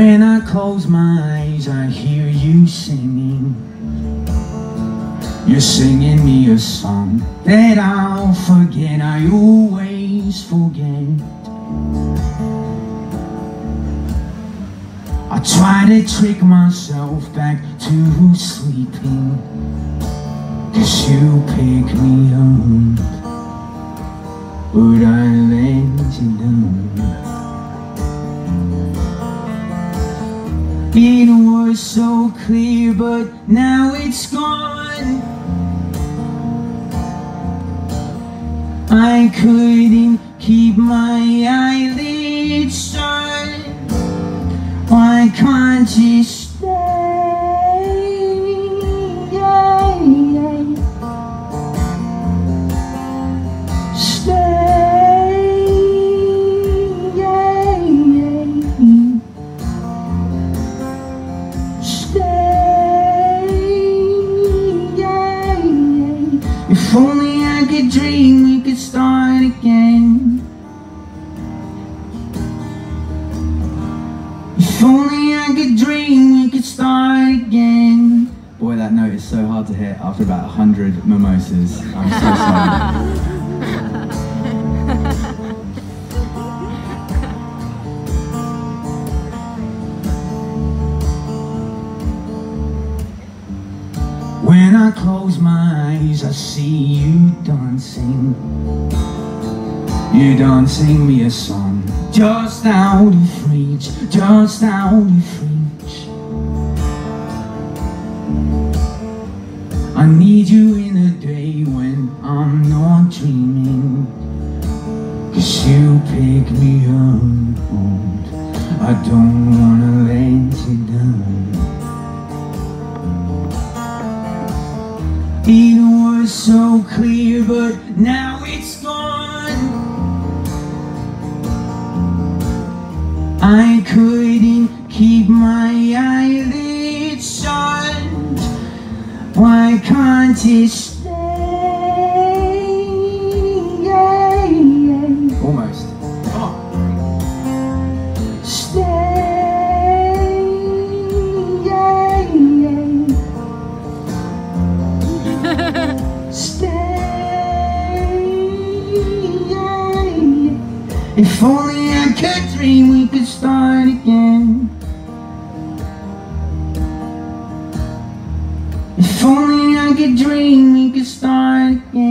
When I close my eyes, I hear you singing. You're singing me a song that I'll forget, I always forget. I try to trick myself back to sleeping Cause you pick me up But I let you down It was so clear but now it's gone. I couldn't keep my eyelids shut. Why can't If only I could dream we could start again. If only I could dream we could start again. Boy, that note is so hard to hit after about 100 mimosas. I'm so sorry. When I close my eyes, I see you dancing. You're dancing me a song just out of reach, just out of reach. I need you in a day when I'm not dreaming. Cause you pick me up, I don't wanna It was so clear, but now it's gone. I couldn't keep my eyelids shut. Why can't it If only I could dream we could start again. If only I could dream we could start again.